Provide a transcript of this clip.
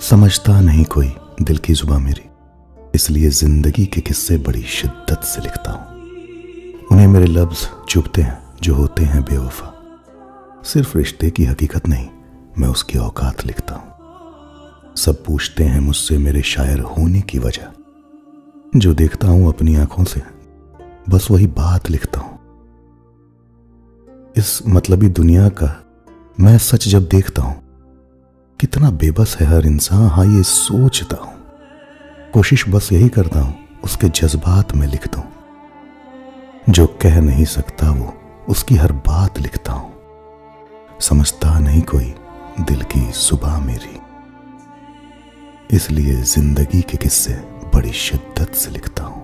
समझता नहीं कोई दिल की जुबा मेरी। इसलिए ज़िंदगी के किस्से बड़ी शिद्दत से लिखता हूँ। उन्हें मेरे लफ्ज चुभते हैं, जो होते हैं बेवफा। सिर्फ़ रिश्ते की हकीकत नहीं, मैं उसकी औकात लिखता हूँ। सब पूछते हैं मुझसे मेरे शायर होने की वजह। जो देखता हूँ अपनी आँखों से, बस वही बात लिखता हूँ। इस मतलबी दुनिया का मैं सच जब देखता हूँ कितना बेबस है हर इंसान। हाँ ये सोचता हूँ। कोशिश बस यही करता हूँ, उसके जज्बात में लिख दूँ जो कह नहीं सकता वो, उसकी हर बात लिखता हूँ। समझता नहीं कोई, दिल की सुबह मेरी। इसलिए ज़िंदगी के किस्से बड़ी शिद्दत से लिखता हूँ।